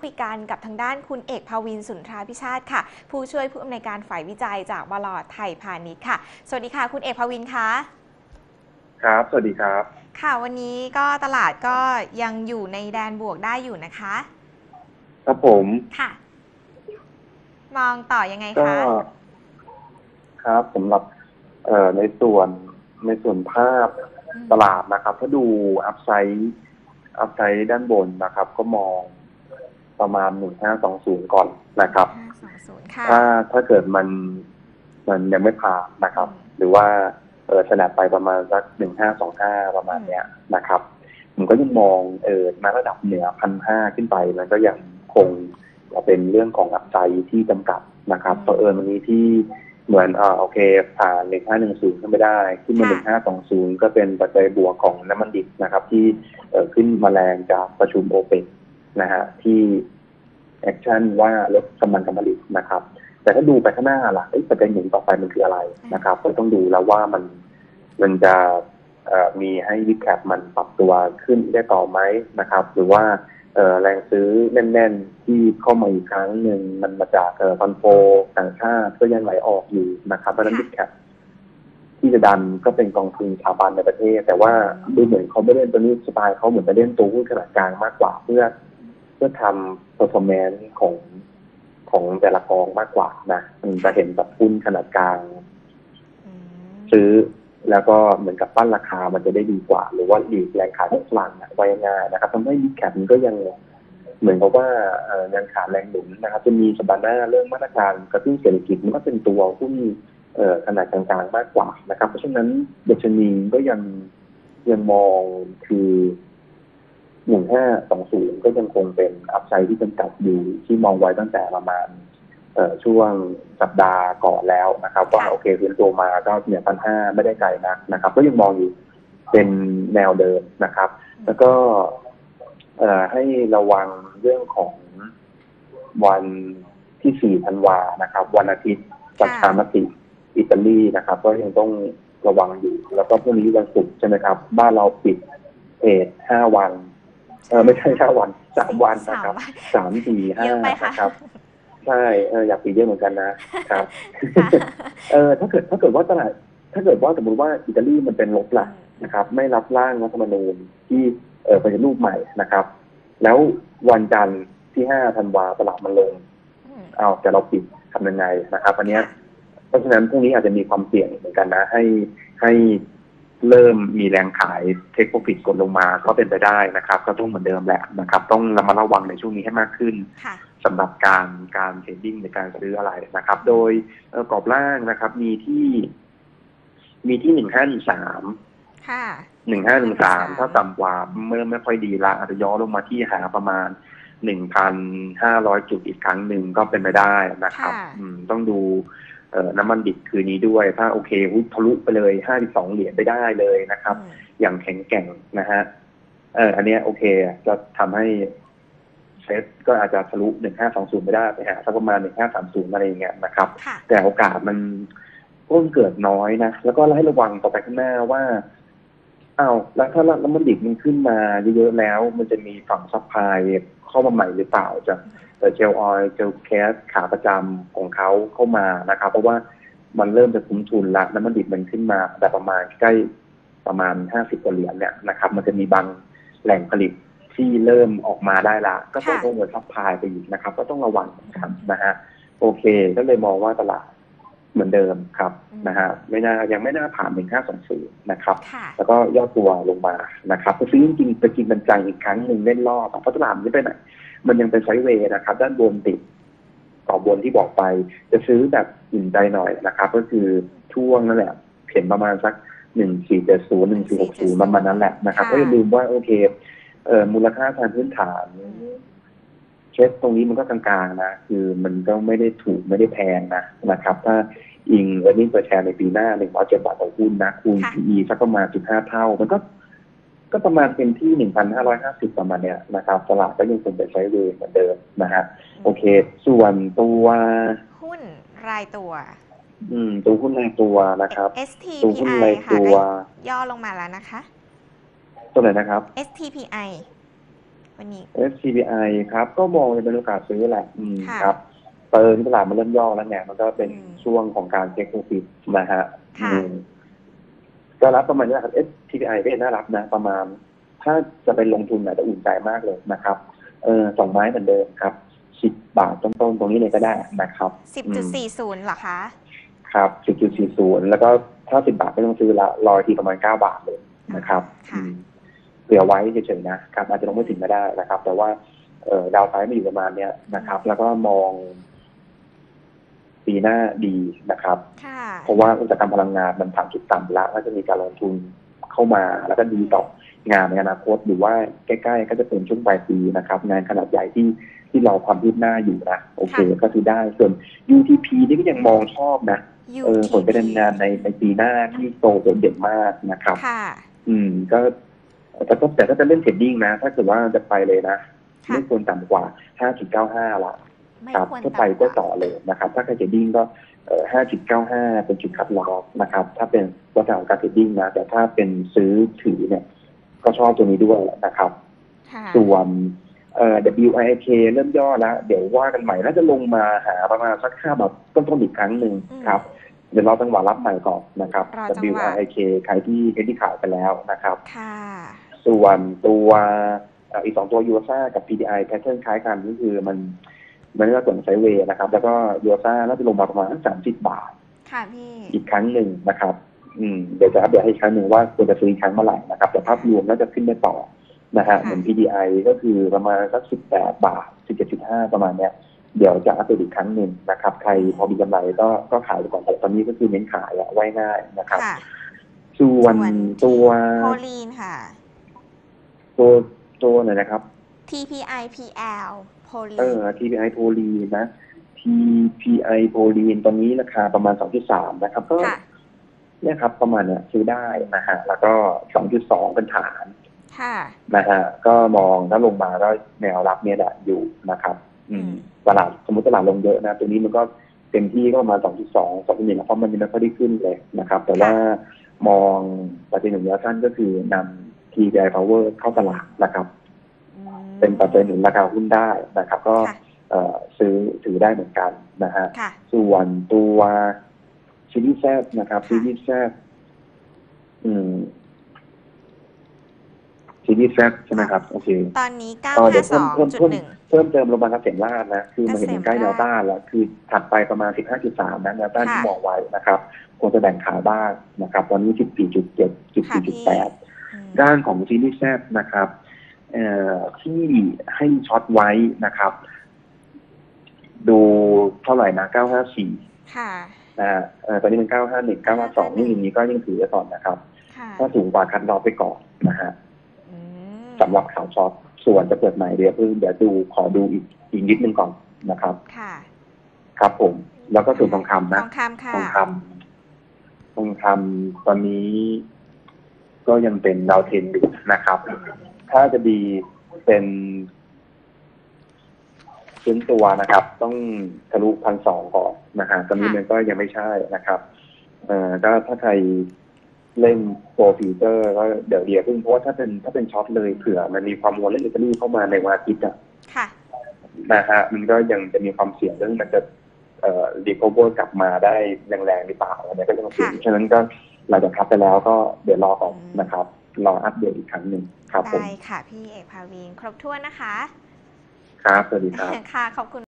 คุยกันกับทางด้านคุณเอกภาวินสุนทราพิชาติค่ะ ผู้ช่วยผู้อำนวยการฝ่ายวิจัยจากบลอดไทยพาณิชย์ค่ะ สวัสดีค่ะ คุณเอกภาวินคะครับ สวัสดีครับ ค่ะวันนี้ก็ตลาดก็ยังอยู่ในแดนบวกได้อยู่นะคะ ครับผมค่ะ มองต่อยังไงก็คะครับสำหรับเอ่อในส่วนในส่วนภาพอืมตลาดนะครับ ถ้าดูupside upside ด้านบนนะครับ ก็มอง ประมาณหนึ่งห้าสองศูนย์ก่อนนะครับ ห้าสองศูนย์ค่ะถ้าถ้าเกิดมันมันยังไม่ผ่านนะครับอืมหรือว่าเออขนาดไปประมาณสักหนึ่งห้าสองห้าประมาณเนี้ยนะครับผมก็ยังมองเออมาระดับเหนือพันห้าขึ้นไปมันก็ยังคงจะเป็นเรื่องของ upside ที่จำกัดนะครับเพราะเออวันนี้ที่เหมือนอ่าโอเคผ่านหนึ่งห้าหนึ่งศูนย์ขึ้นไม่ได้ ขึ้นมาหนึ่งห้าสองศูนย์ก็เป็นปัจจัยบวกของน้ำมันดิบนะครับ ที่เออขึ้นมาแรงจากประชุมโอเปก นะฮะที่ action ว่าลดกำลังการผลิตนะครับ แต่ถ้าดูไปข้างหน้าล่ะเอ้ยปัจจัยหนุนต่อไปมันคืออะไรนะครับก็ต้องดูแล้วว่ามันมันจะเอ่อมีให้วิแคปมันปรับตัวขึ้นได้ต่อไหมนะครับ หรือว่าเอ่อแรงซื้อแน่นๆ ที่เข้ามาอีกครั้งหนึ่งมันมาจากเอ่อ fund flowต่างชาติก็ยังไหลออกอยู่นะครับเพราะฉะนั้นวิแคปที่จะดันก็เป็นกองทุนสถาบันในประเทศ แต่ว่าดูเหมือนเขาไม่เล่นตัวนี้สไตล์เขาเหมือนจะเล่นตัวหุ้นขนาดกลางมากกว่าเพื่อเพื่อทำ performance ของของแต่ละกองมากกว่านะมันจะเห็นแบบหุ้นขนาดกลางอืมซื้อแล้วก็เหมือนกับปั้นราคามันจะได้ดีกว่า หรือว่าดีดแรงขายของฝรั่งอะไว้ง่ายนะครับทำให้มีแคปมันก็ยังเหมือนกับว่าเอ่อยังขาดแรงหนุนนะครับจะมีสัปดาห์หน้าเรื่องมาตรการกระตุ้นเศรษฐกิจมันก็เป็นตัวหุ้นเอ่อขนาดกลางๆมากกว่านะครับ เพราะฉะนั้นดัชนีก็ยังยังมองคือ หนึ่งห้าสองศูนย์ก็ยังคงเป็นอัพไซด์ที่จำกัดอยู่ที่มองไว้ตั้งแต่ประมาณเอ่อช่วงสัปดาห์ก่อนแล้วนะครับ ว่าค่ะโอเคฟื้นตัวมาก็เหนือพันห้าไม่ได้ไกลนักนะครับ ก็ยังมองอยู่เป็นแนวเดิมนะครับ แล้วก็เอ่อให้ระวังเรื่องของวันที่สี่ธันวานะครับ วันอาทิตย์ประชามติอิตาลีนะครับ ก็ยังต้องระวังอยู่ แล้วก็พรุ่งนี้วันศุกร์ใช่ไหมครับ บ้านเราปิดเพจห้าวันเออ ไม่ใช่ห้าวันสามวันนะครับสามวันสามสี่ห้าเยอะไปค่ะนะครับใช่เอออยากปิดเยอะเหมือนกันนะครับค่ะเออถ้าเกิดถ้าเกิดว่าตลาดถ้าเกิดว่าสมมติว่าอิตาลีมันเป็นลบล่ะนะครับ ไม่รับร่างรัฐธรรมนูญที่เออเป็นรูปใหม่นะครับ แล้ววันจันทร์ที่ห้าธันวาตลาดมันลงอืมเอาแต่เราปิดทำยังไงนะครับอันเนี้ยเพราะฉะนั้นพรุ่งนี้อาจจะมีความเสี่ยงเหมือนกันนะ ให้ให้ เริ่มมีแรงขายเทคโปรฟิตกดลงมาก็เป็นไปได้นะครับ ก็ต้องเหมือนเดิมแหละนะครับ ต้องระมัดระวังในช่วงนี้ให้มากขึ้นค่ะสำหรับการการเทรดดิ้งในการซื้ออะไรนะครับ โดยเอ่อกรอบล่างนะครับ มีที่ มีที่หนึ่งห้าหนึ่งสามค่ะหนึ่งห้าหนึ่งสาม153ถ้าต่ำกว่าเมื่อไม่ค่อยดีละอาจจะย้อนลงมาที่หาประมาณหนึ่งพันห้าร้อยจุดอีกครั้งหนึ่งก็เป็นไปได้นะครับค่ะอืมต้องดูเอ่อ น้ำมันดิบคืนนี้ด้วย ถ้าโอเคหุ้ยทะลุไปเลยห้าสิบสองเหรียญไปได้เลยนะครับอืมอย่างแข็งแกร่งนะฮะเอออันเนี้ยโอเคจะทำให้เซ็ตก็อาจจะทะลุหนึ่งห้าสองศูนย์ไม่ได้ไปหาสักประมาณหนึ่งห้าสามศูนย์อะไรอย่างเงี้ยนะครับค่ะแต่โอกาสมันก็เกิดน้อยนะ แล้วก็ให้ระวังต่อไปข้างหน้าว่าอ้าวแล้วถ้าน้ำมันดิบมันขึ้นมาเยอะๆแล้ว มันจะมีฝั่ง supply เข้ามาใหม่หรือเปล่าจะ shale oil shale gas ขาประจำของเขาเข้ามานะครับ เพราะว่ามันเริ่มจะคุ้มทุนละน้ำมันดิบมันขึ้นมาแต่ประมาณใกล้ประมาณห้าสิบกว่าเหรียญเนี่ยนะครับ มันจะมีบางแหล่งผลิตที่เริ่มออกมาได้ละก็ต้องค่ะต้องเงินซัพพลายไปอีกนะครับ ก็ต้องระวังเหมือนกันนะฮะโอเค ก็เลยมองว่าตลาด เหมือนเดิมครับอืมนะฮะไม่น่ายังไม่น่าผ่านหนึ่งห้าสองศูนย์นะครับค่ะแล้วก็ย่อตัวลงมานะครับไปซื้อจริงๆไปกินบรรจัยอีกครั้งหนึ่งเล่นรอบอะเพราะตลาดมันไม่ไปไหนมันยังเป็นไซด์เวย์นะครับ ด้านบนติดต่อบนที่บอกไป จะซื้อแบบอิ่มใจหน่อยนะครับ ก็คือช่วงนั่นแหละเห็นประมาณสักหนึ่งสี่เจ็ดศูนย์หนึ่งสี่หกศูนย์ประมาณนั้นแหละนะครับค่ะก็อย่าลืมว่าโอเคเอ่อมูลค่าทางพื้นฐาน เช็คตรงนี้มันก็กลางๆนะ คือมันก็ไม่ได้ถูกไม่ได้แพงนะนะครับ ถ้าอิงเออร์เน็งเปอร์แชร์ในปีหน้าหนึ่งร้อยเจ็ดบาทต่อหุ้นนะคูณค่ะ PE สักประมาณจุดห้าเท่า มันก็ ก็ประมาณเป็นที่หนึ่งพันห้าร้อยห้าสิบประมาณเนี้ยนะครับตลาดก็ยังคงเป็นไซด์เวย์เหมือนเดิมนะฮะโอเค ส่วนตัวหุ้นรายตัว อืม ตัวหุ้นรายตัวนะครับตัวหุ้น STPI รายค่ะตัวก็ย่อลงมาแล้วนะคะ ตัวไหนนะครับ STPI วันนี้ SCBI ครับ ก็มองเป็นโอกาสซื้อแหละ อืมค่ะ ครับเปิดตลาดมันเริ่มย่อแล้วไงมันก็เป็นอืมช่วงของการเช็คโปรฟิตนะฮะค่ะ อืมก็รับประมาณนี้นะครับ SCBI ก็ยังน่ารับนะ ประมาณ ถ้าจะไปลงทุนอาจจะอุ่นใจมากเลยนะครับ เออสองไม้เหมือนเดิมครับสิบบาทต้นๆตรงนี้เลยก็ได้นะครับ สิบจุดสี่ศูนย์เหรอคะครับสิบจุดสี่ศูนย์แล้วก็ถ้าสิบบาทไม่ต้องซื้อละรอยทีประมาณเก้าบาทเลยนะครับค่ะอืม เผื่อไว้เฉยๆนะครับอาจจะลงไม่ถึงก็ได้นะครับ แต่ว่าเอ่อดาวไซด์ไม่อยู่ประมาณเนี้ยนะครับ แล้วก็มองปีหน้าดีนะครับค่ะเพราะว่าอุตสาหกรรมพลังงานมันผ่านจุดต่ำแล้วก็จะมีการลงทุนเข้ามาแล้วก็ดีต่องานในอนาคตหรือว่าใกล้ๆ ก็จะเป็นช่วงปลายปีนะครับ งานขนาดใหญ่ที่ที่เราความคืบหน้าอยู่นะโอเค ก็คือได้ส่วน UTP นี่ก็ยังมองชอบนะเออผลการดำเนินงานในในปีหน้าที่โตโดดเด่นมากนะครับค่ะอืมก็ แต่ก็แต่ถ้าจะเล่น trading นะ ถ้าเกิดว่าจะไปเลยนะค่ะไม่ควรต่ำกว่า 5.95 ละไม่ครับควรถ้าไปต่ำกก็ว่าต่อเลยนะครับ ถ้าใคร trading ก็เอ่อ5.95 เป็นจุดคัดลอสนะครับ ถ้าเป็นลักษณะของการเทรดดิ้งนะ แต่ถ้าเป็นซื้อถือเนี่ย ก็ชอบตัวนี้ด้วยนะครับ ค่ะส่วนเอ่อ WIK เริ่มย่อแล้ว เดี๋ยวว่ากันใหม่ น่าจะลงมาหาประมาณสักห้าบาทต้นๆอีกครั้งหนึ่งอืม ครับ เดี๋ยวเราจังหวะรับใหม่ก่อนนะครับ รอจังหวะ WIK ใครที่ใครที่ขายไปแล้วนะครับ ค่ะ ส่วนตัวเอ่ออีกสองตัวยูซ่ากับ PDI แพทเทิร์นคล้ายกันก็คือมันมันก็ส่วนไซด์เวย์นะครับ แล้วก็ยูซ่าน่าจะลงมาประมาณสามสิบบาท ค่ะพี่อีกครั้งหนึ่งนะครับ อืมเดี๋ยวจะอัปเดตให้อีกครั้งหนึ่งว่าควรจะซื้ออีกครั้งเมื่อไหร่นะครับ แต่ภาพรวมน่าจะขึ้นได้ต่อนะฮะค่ะเหมือน PDI ก็คือประมาณสักสิบแปดบาทสิบเจ็ดจุดห้าประมาณเนี้ยเดี๋ยวจะอัปเดตอีกครั้งหนึ่งนะครับ ใครพอมีกำไรก็ก็ขายไปก่อนแต่ตอนนี้ก็คือเน้นขายอะไว้ง่ายนะครับค่ะส่วนส่วนตัวโพลีนค่ะ ตัวตัวไหนนะครับ TPI PL โพลีเออ TPI โพลีนนะ TPI โพลีนตอนนี้ราคาประมาณ2.3นะครับก็ค่ะเนี่ยครับ ประมาณเนี้ยซื้อได้นะฮะแล้วก็2.2เป็นฐานค่ะนะฮะก็มองถ้าลงมาก็แนวรับเนี่ยแหละอยู่นะครับ อืมอืมตลาดสมมติตลาดลงเยอะนะตัวนี้มันก็เต็มที่ก็ประมาณ2.2 2.1แล้วเพราะมันยังไม่ค่อยได้ขึ้นเลยนะครับ แต่ว่ามองปัจจัยหนึ่งระยะสั้นก็คือนำ TPI Power เข้าตลาดนะครับอืมเป็นปัจจัยหนุนราคาหุ้นได้นะครับ ก็ค่ะเอ่อซื้อถือได้เหมือนกันนะฮะค่ะส่วนตัวซีรีส์แซนะครับค่ะซีรีส์แซอืมซีรีส์แซใช่ไหมครับโอเคตอนนี้เอ่อเดี๋ยวเพิ่มเพิ่มเพิ่ม952.1เพิ่มเติมลงมาครับเสียงลาดนะ คือมันเห็นเกษมใกล้แนวราษฎร์ต้านแล้ว คือถัดไปประมาณ 15.3 นะแนวต้านค่ะที่มองไว้นะครับ ควรจะแบ่งขาบ้างนะครับ ตอนนี้ 14.7ค่ะพี่14.8อืม ด้านของซีรีส์แซนะครับเอ่อที่ให้ช็อตไว้นะครับ ดูเท่าไหร่นะ 954 ค่ะนะฮะเอ่อตอนนี้เป็น951 952 นี่อย่างนี้ก็ยังถือไว้ก่อนนะครับค่ะถ้าสูงกว่าคัดรอไปก่อนนะฮะอืมสำหรับข่าวช็อตส่วนจะเปิดใหม่เดี๋ยวเพิ่งเดี๋ยวดูขอดูอีกอีกนิดนึงก่อนนะครับ ค่ะ ครับผม แล้วก็ส่วนทองคำทนะองคำค่ะ ทองคำทองคำตอนนี้ ก็ยังเป็นดาวเทรนอยู่นะครับ ถ้าจะดีเป็นชิ้นตัวนะครับ ต้องทะลุพันสองก่อนนะฮะตอนนี้ค่ะมันก็ยังไม่ใช่นะครับเอ่อก็ถ้าใครเล่นโปรฟิวเจอร์ก็เดี๋ยวเดียวพึ่งเพราะว่าถ้าเป็นถ้าเป็นช็อตเลยเผื่อ มันมีความวนเล่นอิตาลีเข้ามาในวันอาทิตย์อะค่ะนะฮะมันก็ยังจะมีความเสี่ยงเรื่องมันจะเอ่อดีโคเวอร์กลับมาได้แรงๆหรือเปล่าอันนี้ก็ต้องเสี่ยงค่ะฉะนั้นก็ หลังจากคัดไปแล้วก็เดี๋ยวรอก่อนอืมนะครับ รออัปเดตอีกครั้งหนึ่งครับผมได้ค่ะ พี่เอกภาวินครบถ้วนนะคะ ครับ สวัสดีครับ ค่ะ ขอบคุณ